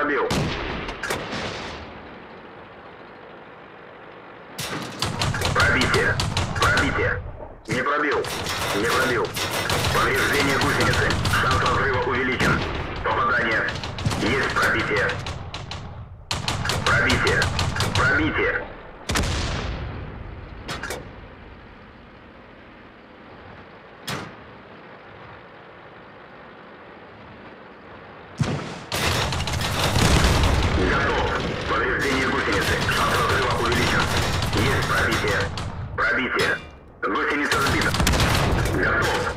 пробил. Пробитие. Пробитие. Не пробил. Не пробил. Повреждение гусеницы. Шанс разрыва увеличен. Попадание. Есть пробитие. Пробитие. Пробитие. Готов. Повреждение гусеницы. Шанс разрыва увеличен. Есть пробитие. Пробитие. Гусеница сбита. Готов.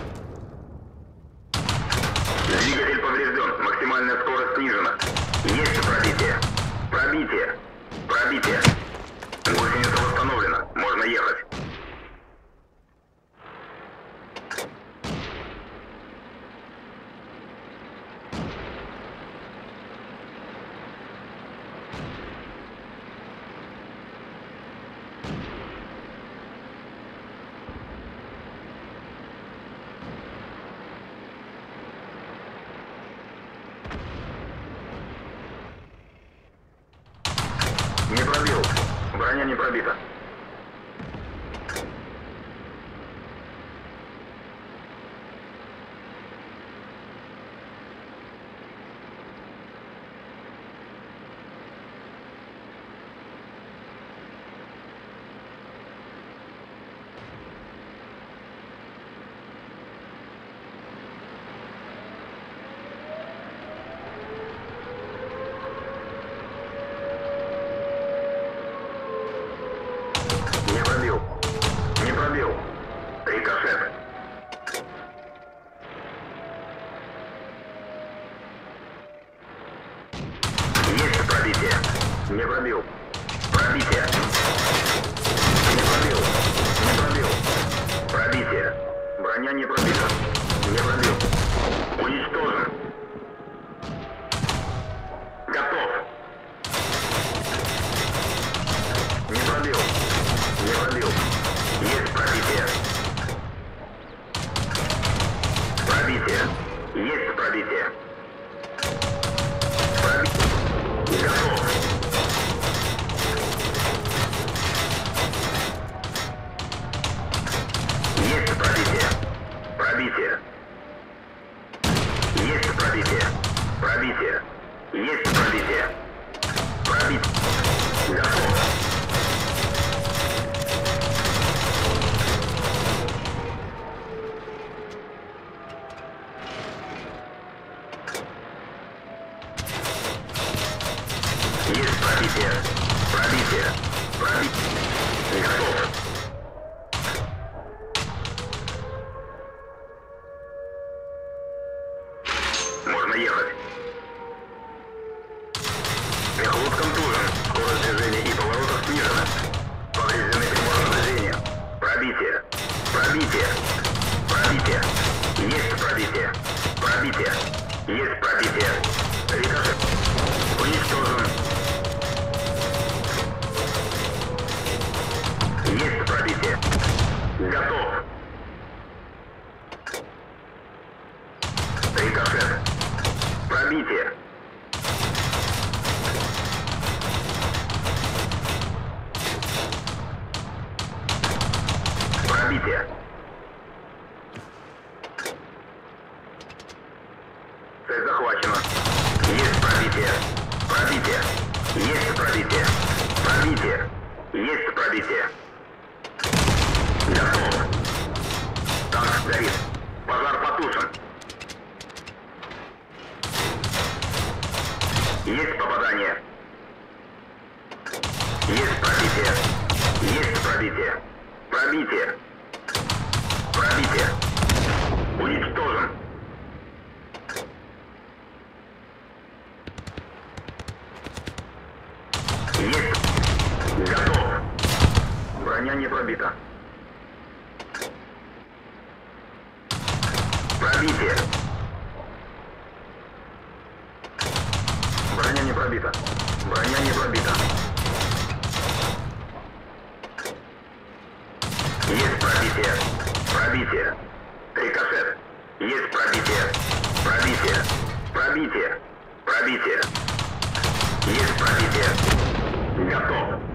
Двигатель поврежден. Максимальная скорость снижена. Есть пробитие. Пробитие. Пробитие. Гусеница восстановлена. Можно ехать. Не пробил. Броня не пробита. Не пробил. Не пробил. Рикошет. Есть пробитие. Не пробил. Пробитие. Не пробил. Не пробил. Пробитие. Броня не пробита. Не пробил. Уничтожен. Готов. Не пробил. Не пробил. Есть пробитие. Пробитие. Есть пробитие. Пробитие. Готов. Пробитие. Есть пробитие. Пробитие. Есть пробитие. Пробитие. Готов. Есть пробитие. Пробитие. Пробитие. Готов. Можно ехать. Мехлот контужен. Скорость движения и поворотов снижена. Повреждены приборы зрения. Пробитие. Пробитие. Пробитие. Есть пробитие. Пробитие. Есть пробитие. Рикошет. Пробитие. Цель захвачена. Есть пробитие. Пробитие. Есть пробитие. Пробитие. Есть пробитие. Готов. Танк горит. Пожар потушен. Есть попадание. Броня не пробита. Пробитие. Броня не пробита. Броня не пробита. Есть пробитие. Пробитие. Рикошет. Есть пробитие. Пробитие. Пробитие. Пробитие. Есть пробитие. Готов.